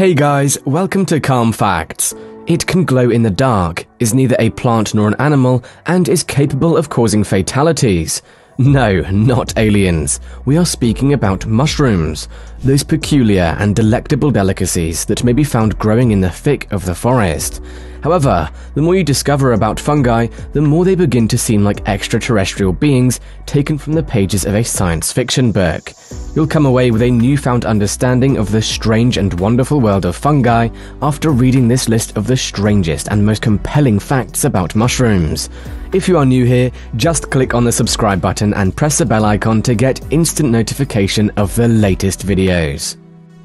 Hey guys, welcome to Calm Facts. It can glow in the dark, is neither a plant nor an animal, and is capable of causing fatalities. No, not aliens. We are speaking about mushrooms, those peculiar and delectable delicacies that may be found growing in the thick of the forest. However, the more you discover about fungi, the more they begin to seem like extraterrestrial beings taken from the pages of a science fiction book. You'll come away with a newfound understanding of the strange and wonderful world of fungi after reading this list of the strangest and most compelling facts about mushrooms. If you are new here, just click on the subscribe button and press the bell icon to get instant notification of the latest videos.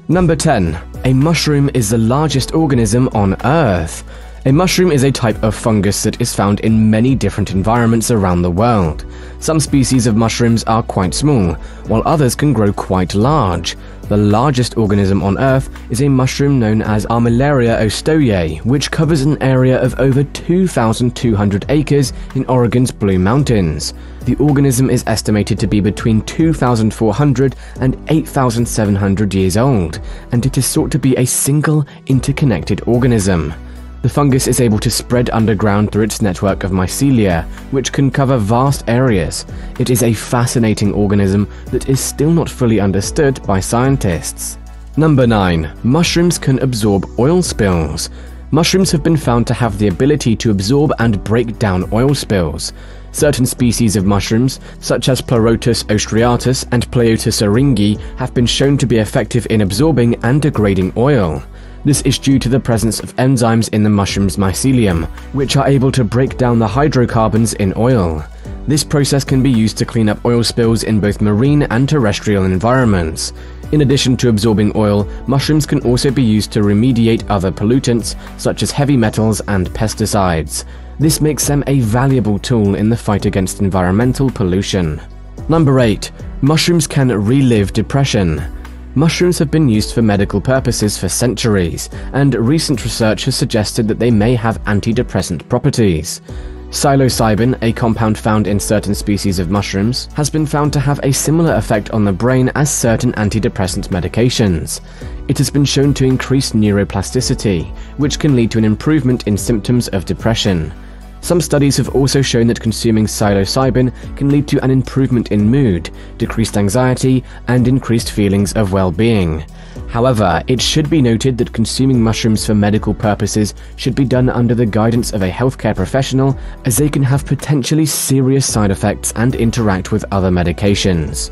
Number 10. A mushroom is the largest organism on Earth. A mushroom is a type of fungus that is found in many different environments around the world. Some species of mushrooms are quite small, while others can grow quite large. The largest organism on Earth is a mushroom known as Armillaria ostoyae, which covers an area of over 2,200 acres in Oregon's Blue Mountains. The organism is estimated to be between 2,400 and 8,700 years old, and it is thought to be a single, interconnected organism. The fungus is able to spread underground through its network of mycelia, which can cover vast areas. It is a fascinating organism that is still not fully understood by scientists. Number 9. Mushrooms can absorb oil spills. Mushrooms have been found to have the ability to absorb and break down oil spills. Certain species of mushrooms, such as Pleurotus ostreatus and Pleotis syringae, have been shown to be effective in absorbing and degrading oil. This is due to the presence of enzymes in the mushroom's mycelium, which are able to break down the hydrocarbons in oil. This process can be used to clean up oil spills in both marine and terrestrial environments. In addition to absorbing oil, mushrooms can also be used to remediate other pollutants, such as heavy metals and pesticides. This makes them a valuable tool in the fight against environmental pollution. Number 8. Mushrooms can relive depression. Mushrooms have been used for medical purposes for centuries, and recent research has suggested that they may have antidepressant properties. Psilocybin, a compound found in certain species of mushrooms, has been found to have a similar effect on the brain as certain antidepressant medications. It has been shown to increase neuroplasticity, which can lead to an improvement in symptoms of depression. Some studies have also shown that consuming psilocybin can lead to an improvement in mood, decreased anxiety, and increased feelings of well-being. However, it should be noted that consuming mushrooms for medical purposes should be done under the guidance of a healthcare professional as they can have potentially serious side effects and interact with other medications.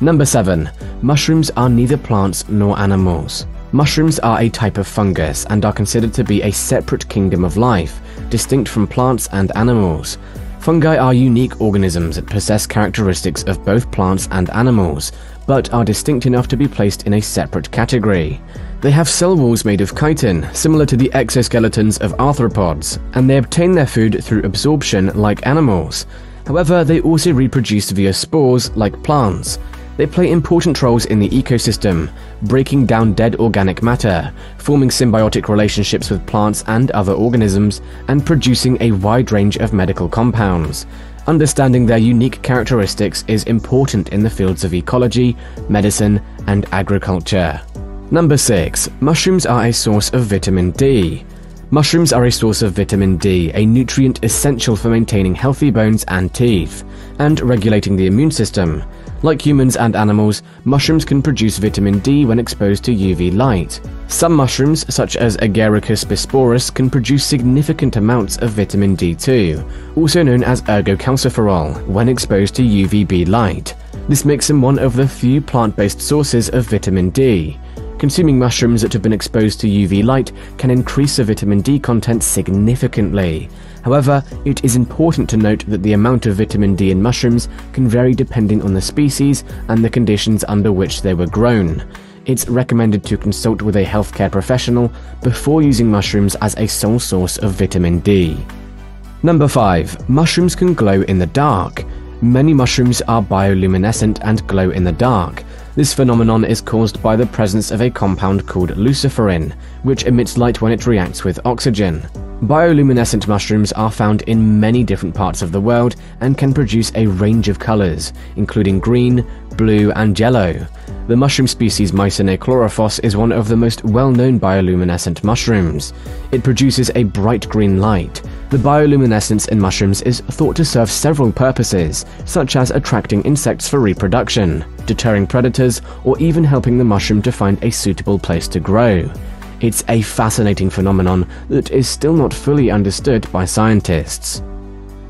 Number 7. Mushrooms are neither plants nor animals. Mushrooms are a type of fungus and are considered to be a separate kingdom of life, distinct from plants and animals. Fungi are unique organisms that possess characteristics of both plants and animals, but are distinct enough to be placed in a separate category. They have cell walls made of chitin, similar to the exoskeletons of arthropods, and they obtain their food through absorption like animals. However, they also reproduce via spores like plants. They play important roles in the ecosystem, breaking down dead organic matter, forming symbiotic relationships with plants and other organisms, and producing a wide range of medical compounds. Understanding their unique characteristics is important in the fields of ecology, medicine, and agriculture. Number 6. Mushrooms are a source of vitamin D. Mushrooms are a source of vitamin D, a nutrient essential for maintaining healthy bones and teeth, and regulating the immune system. Like humans and animals, mushrooms can produce vitamin D when exposed to UV light. Some mushrooms, such as Agaricus bisporus, can produce significant amounts of vitamin D2, also known as ergocalciferol, when exposed to UVB light. This makes them one of the few plant-based sources of vitamin D. Consuming mushrooms that have been exposed to UV light can increase the vitamin D content significantly. However, it is important to note that the amount of vitamin D in mushrooms can vary depending on the species and the conditions under which they were grown. It's recommended to consult with a healthcare professional before using mushrooms as a sole source of vitamin D. Number 5. Mushrooms can glow in the dark. Many mushrooms are bioluminescent and glow in the dark. This phenomenon is caused by the presence of a compound called luciferin, which emits light when it reacts with oxygen. Bioluminescent mushrooms are found in many different parts of the world and can produce a range of colors, including green, blue, and yellow. The mushroom species Mycena chlorophos is one of the most well-known bioluminescent mushrooms. It produces a bright green light. The bioluminescence in mushrooms is thought to serve several purposes, such as attracting insects for reproduction, deterring predators, or even helping the mushroom to find a suitable place to grow. It's a fascinating phenomenon that is still not fully understood by scientists.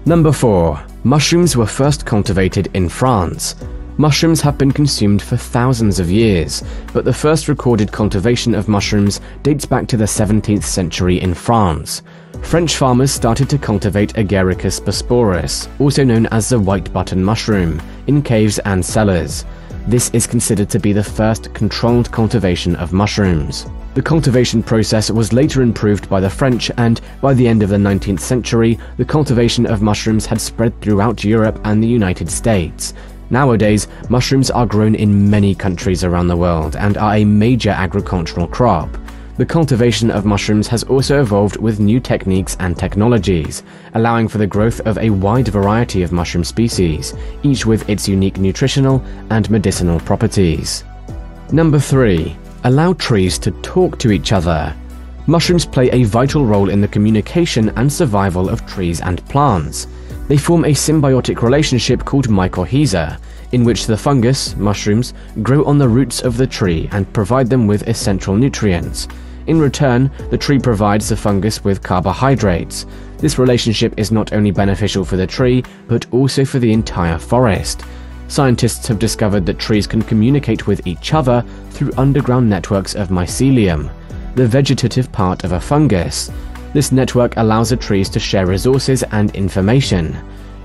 Number 4. Mushrooms were first cultivated in France. Mushrooms have been consumed for thousands of years, but the first recorded cultivation of mushrooms dates back to the 17th century in France. French farmers started to cultivate Agaricus bisporus, also known as the white button mushroom, in caves and cellars. This is considered to be the first controlled cultivation of mushrooms. The cultivation process was later improved by the French, and by the end of the 19th century, the cultivation of mushrooms had spread throughout Europe and the United States. Nowadays, mushrooms are grown in many countries around the world and are a major agricultural crop. The cultivation of mushrooms has also evolved with new techniques and technologies, allowing for the growth of a wide variety of mushroom species, each with its unique nutritional and medicinal properties. Number 3. Allow trees to talk to each other. Mushrooms play a vital role in the communication and survival of trees and plants. They form a symbiotic relationship called mycorrhiza, in which the fungus, mushrooms, grow on the roots of the tree and provide them with essential nutrients. In return, the tree provides the fungus with carbohydrates. This relationship is not only beneficial for the tree, but also for the entire forest. Scientists have discovered that trees can communicate with each other through underground networks of mycelium, the vegetative part of a fungus. This network allows the trees to share resources and information.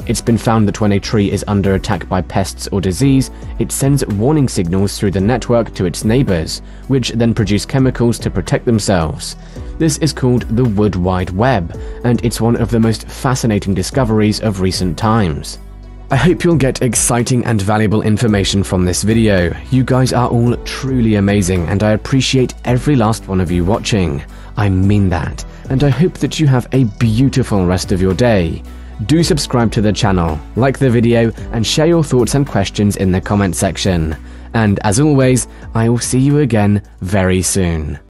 It's been found that when a tree is under attack by pests or disease, it sends warning signals through the network to its neighbors, which then produce chemicals to protect themselves. This is called the Wood Wide Web, and it's one of the most fascinating discoveries of recent times. I hope you'll get exciting and valuable information from this video. You guys are all truly amazing and I appreciate every last one of you watching. I mean that and I hope that you have a beautiful rest of your day. Do subscribe to the channel, like the video, and share your thoughts and questions in the comment section. And as always, I will see you again very soon.